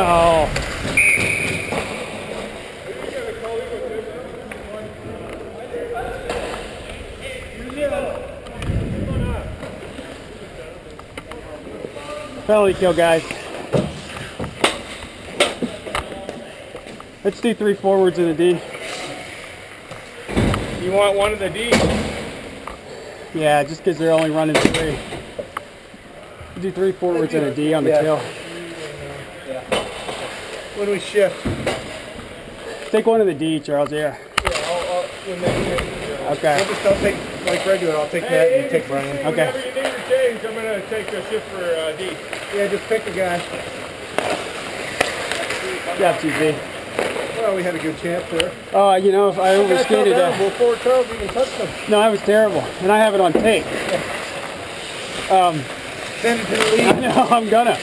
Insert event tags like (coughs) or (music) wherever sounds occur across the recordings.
No. Penalty kill, guys. Let's do three forwards and a D. You want one of the D? Yeah, just because they're only running three. Do three forwards and a D on the Yeah. Kill. When we shift. Take one of the D, Charles. Yeah. Yeah, I'll, I'll, when they shift. Okay. I'll just, I'll take, like regular, I'll take that and you take Brian. Okay. Whenever you need to change, I'm gonna take a shift for uh, D. Yeah, just pick a guy. Yeah, TZ. Well, we had a good chance there. Oh, you know, if I overskated that. that. Well, forward Charles even touched them. No, I was terrible, and I have it on tape. Um, Send it to the I know I'm gonna.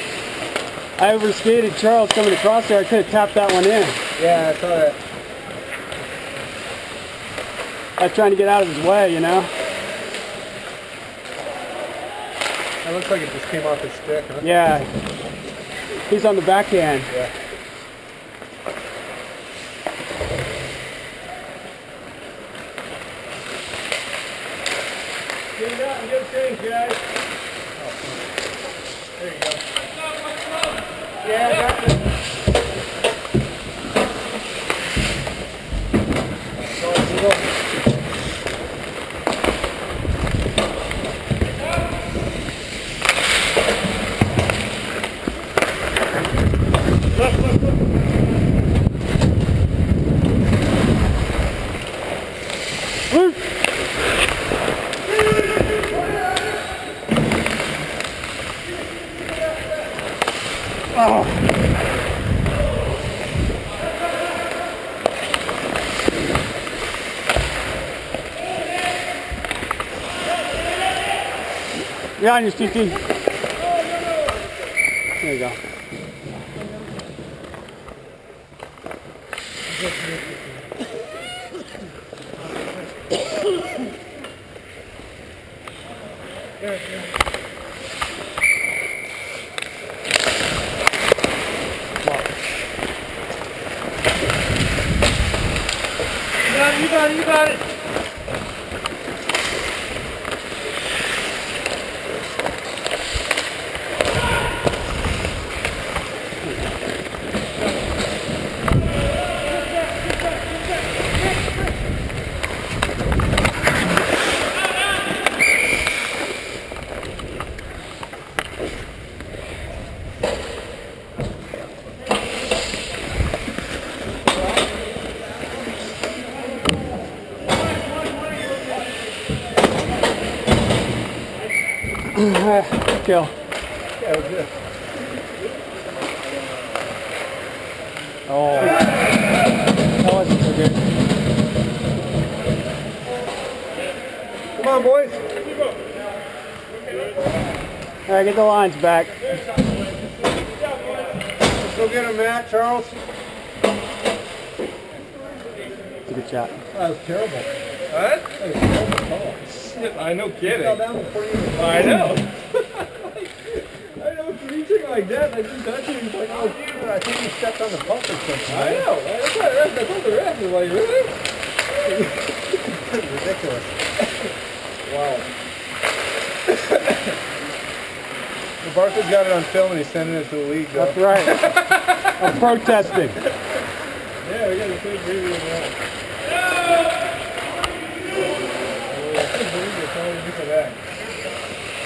I overskated Charles coming across there. I could have tapped that one in. Yeah, I saw that. I was trying to get out of his way, you know. That looks like it just came off his stick, huh? Yeah. He's on the backhand. Yeah. Get it out and get change, guys. Oh. There you go. Yeah, I got it. Woo! Yeah, on your There you go. (coughs) (coughs) You Kill. Yeah, it was good. Oh. That wasn't so good. Come on, boys. All right, get the lines back. Let's go get him, Matt, Charles. It's a good shot. That was terrible. What? That was terrible call. (laughs) I know He fell kidding. down before you I know. (laughs) I know, reaching like that, I just touched. He's like, oh, dude, I think he stepped on the bump or something. I know. That's what I I told the ref. They're like, really? (laughs) Ridiculous. wow. well, Bartha's got it on film and he's sending it to the league, though. That's right. I'm protesting. Yeah, we got a big video of that. Oh, I can't believe you're telling me for that.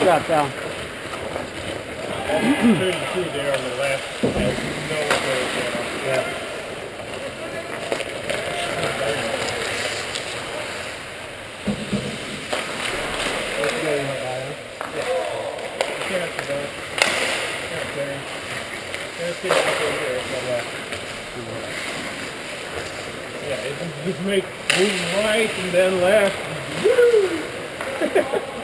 Shot down. Thirty-two there on the left. No, no, yeah. Can't do that. Can't carry. Can't see it over here, so, uh, Yeah, it just- just make move right and then left. (laughs)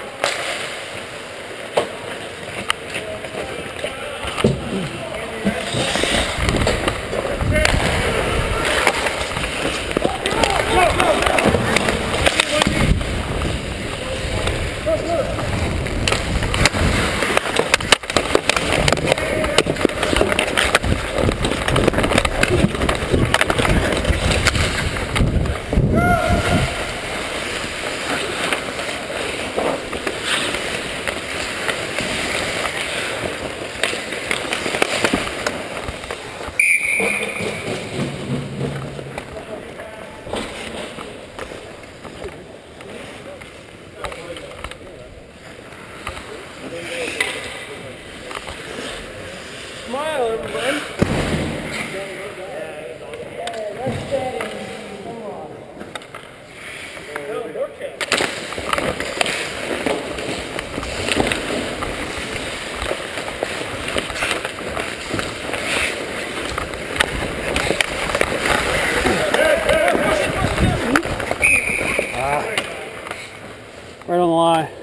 Right on the line.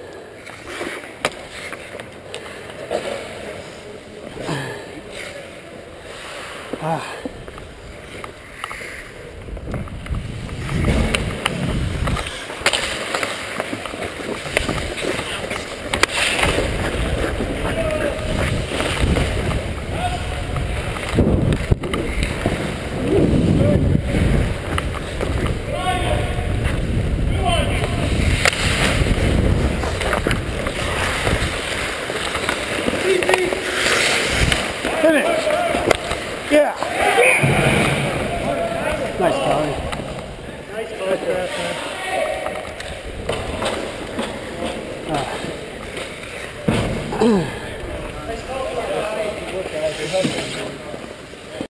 Finish. Yeah. Nice, Tommy. Nice photograph, man.